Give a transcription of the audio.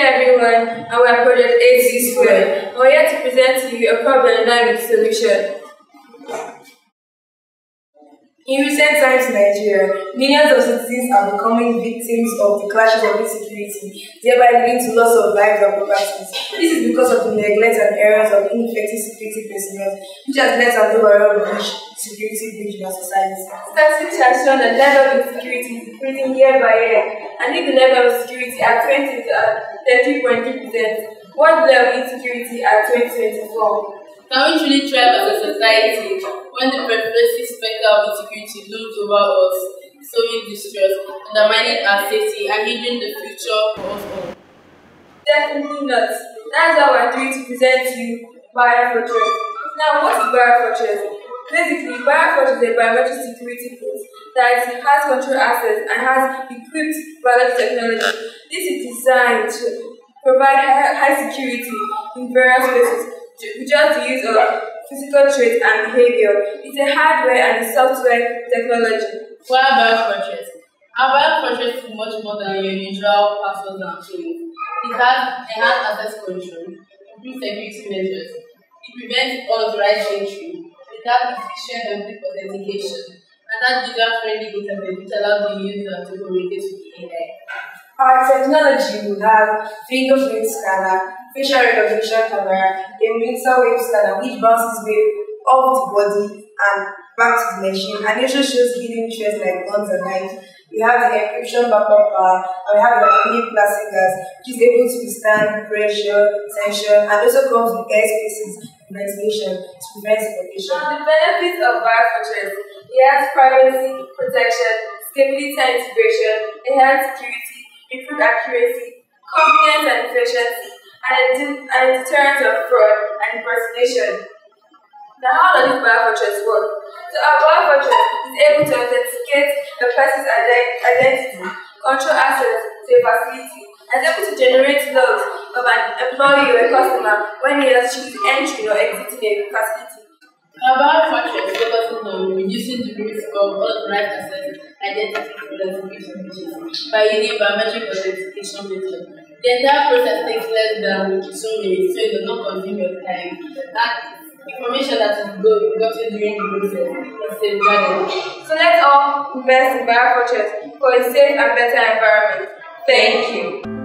everyone, and we are Project AC Square. We're here to present to you a problem and with solution. In recent times in Nigeria, millions of citizens are becoming victims of the clashes of insecurity, thereby leading to loss of lives and properties. This is because of the neglect and errors of ineffective security personnel, which has led to an overall breach, security breach in our society. Statistics have shown that level of insecurity is increasing year by year, and if the level of security at 20 uh, to 30.3%, what level of insecurity at 2024? Can we truly thrive as a society when the pervasive specter of insecurity looms over us, sowing distrust, undermining our safety, and hindering the future for us all? Definitely not. That's why we're doing to present to you BioFortress. Now, what is BioFortress? Basically, BioFortress is a biometric security force that has control access and has equipped biological technology. This is designed to provide high security in various places just the use of physical traits and behavior. It's a hardware and a software technology. What about Fortress? Our BioFortress is much more than your usual passwords and tools. It has enhanced access control, improved security measures, it prevents unauthorized entry, it has efficient authentication, and has user-friendly interface which allows the user to communicate with the AI. Our technology will have fingerprint scanner, facial recognition camera, a millimeter wave scanner which bounces wave off the body and back to the machine and also shows hidden traits like guns and knives. We have the encryption backup power and we have the aluminium plastic gas which is able to withstand pressure, tension and also comes with air spaces ventilation to prevent suffocation. Now the benefits of BioFortress, it has privacy, protection, stability and integration, enhanced security, improved accuracy, confidence and efficiency, and a, deterrent of fraud and impersonation. Now, how does this work? So, our BioFortress is able to authenticate a person's identity, control access to a facility, and able to generate logs of an employee or a customer when he or she is entering or exiting a facility. Our BioFortress focuses on reducing the risk of unauthorized access identity and by using biometric authentication methods. The entire process takes less than two minutes, so it does not consume your time. That information that is good gotten during the process is safeguarded. So let's all invest in BioFortress for a safe and better environment. Thank you.